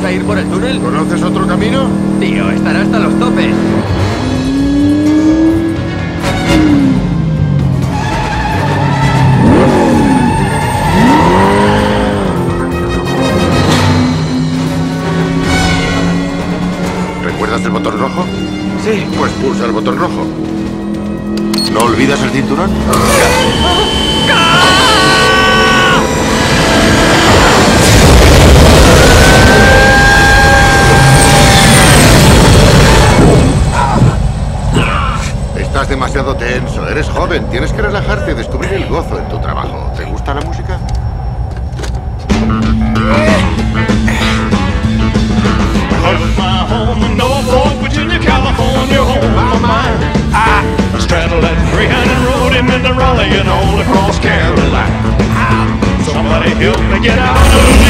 ¿Vas a ir por el túnel? ¿Conoces otro camino? Tío, estará hasta los topes. ¿Recuerdas el botón rojo? Sí. Pues pulsa el botón rojo. ¿No olvidas el cinturón? Estás demasiado tenso, eres joven, tienes que relajarte descubrir el gozo en tu trabajo. ¿Te gusta la música? Somebody help me get out of Louisiana.